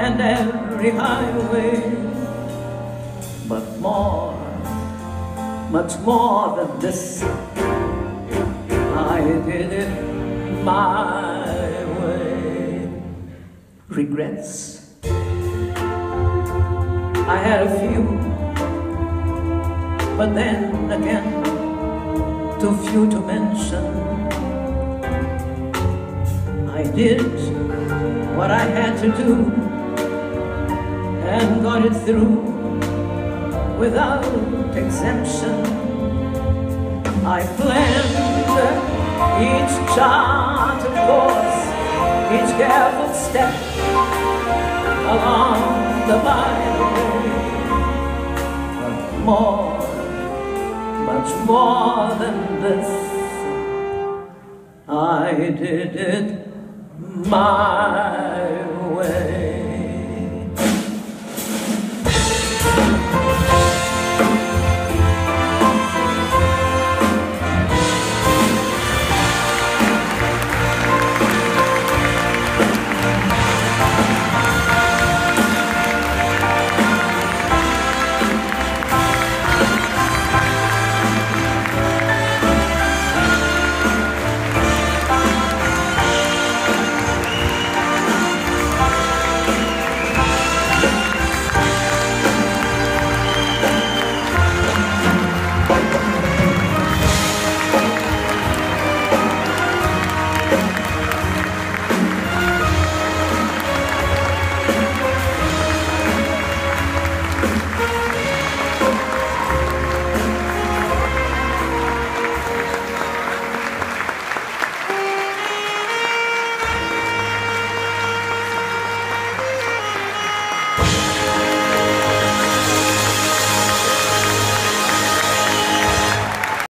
and every highway, but more, much more than this, I did it my way. Regrets? I had a few, but then again, too few to mention. I did what I had to do and got it through without exemption. I planned each charted course, each careful step along the byway. More, much more than this, I did it my.